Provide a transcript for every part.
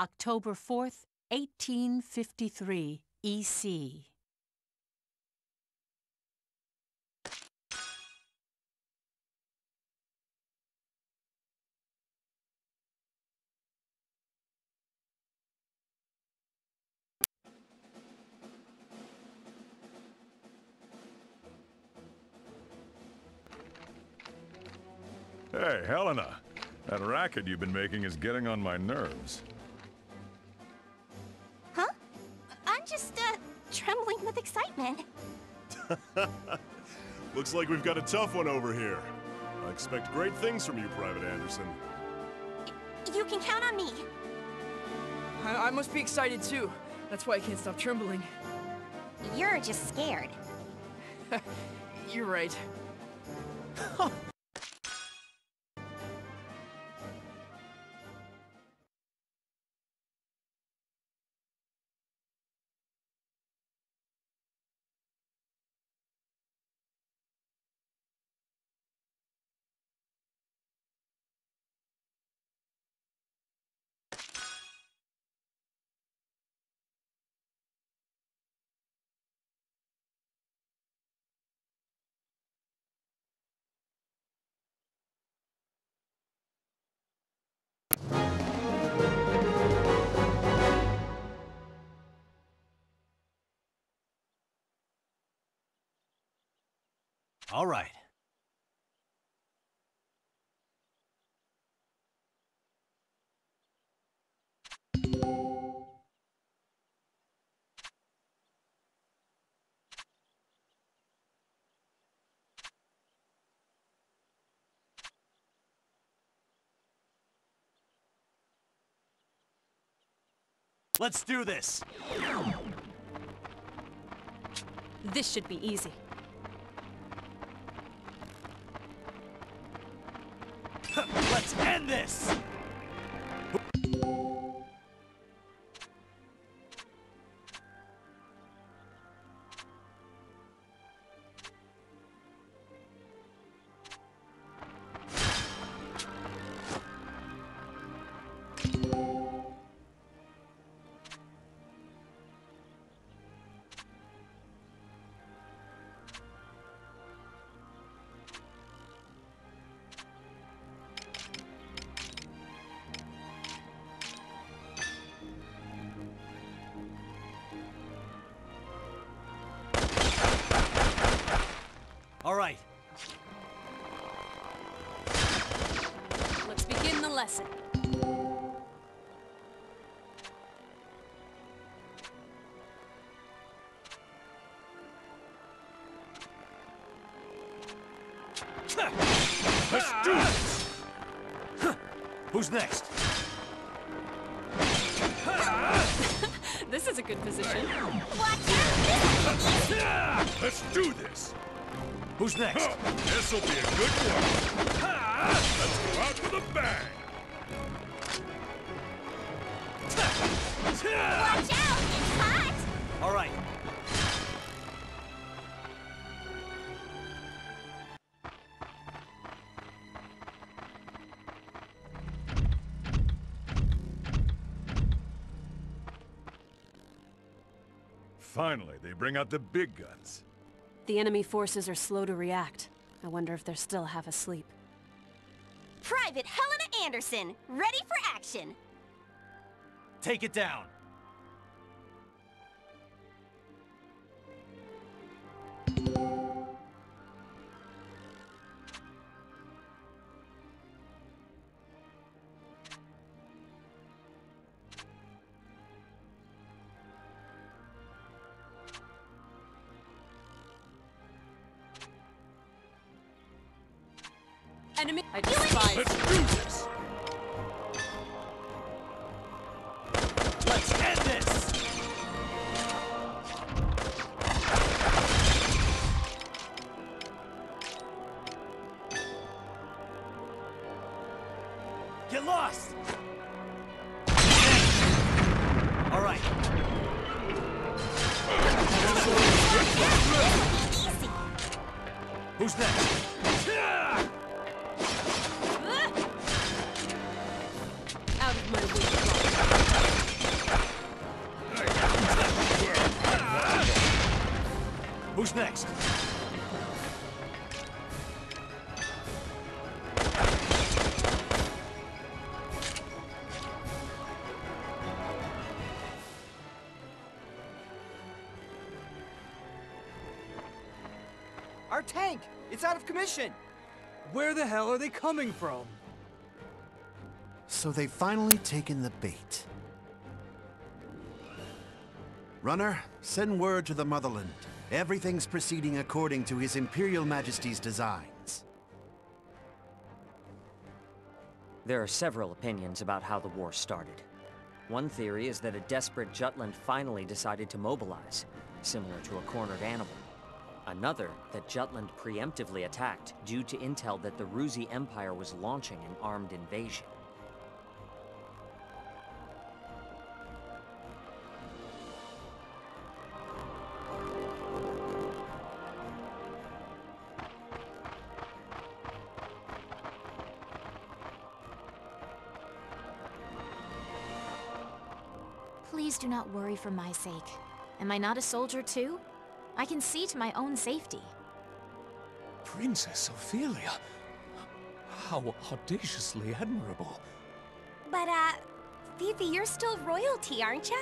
October 4th, 1853, EC. Hey, Helena. That racket you've been making is getting on my nerves. Looks like we've got a tough one over here. I expect great things from you, Private Anderson. You can count on me. I, I must be excited too. That's why I can't stop trembling. You're just scared. You're right. All right. Let's do this! This should be easy. Let's end this! Lesson. Let's do this! Who's next? This is a good position. Let's do this! Who's next? This'll be a good one! Let's go out with a bang! Watch out! It's hot! All right. Finally, they bring out the big guns. The enemy forces are slow to react. I wonder if they're still half asleep. Private Helena Anderson, ready for action! Take it down. Enemy. I despise. Let's do this! Get lost! All right. Who's next? Who's next? Our tank! It's out of commission! Where the hell are they coming from? So they've finally taken the bait. Runner, send word to the Motherland. Everything's proceeding according to His Imperial Majesty's designs. There are several opinions about how the war started. One theory is that a desperate Jutland finally decided to mobilize, similar to a cornered animal. Another, that Jutland preemptively attacked due to intel that the Ruzi Empire was launching an armed invasion. Please do not worry for my sake. Am I not a soldier too? I can see to my own safety. Princess Ophelia. How audaciously admirable. But, uh, Fifi, you're still royalty, aren't ya?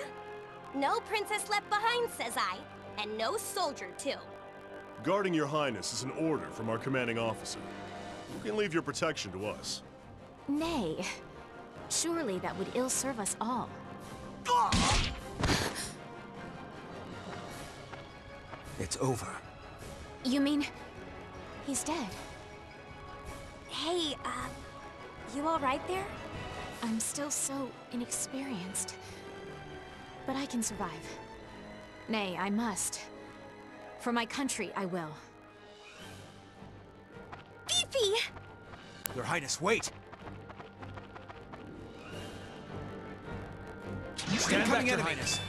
No princess left behind, says I. And no soldier, too. Guarding your highness is an order from our commanding officer. You can leave your protection to us. Nay. Surely that would ill serve us all. It's over. You mean... he's dead? Hey, uh... You alright there? I'm still so inexperienced. But I can survive. Nay, I must. For my country, I will. Fifi! Your Highness, wait! Stand back, Incoming Your enemy. Highness.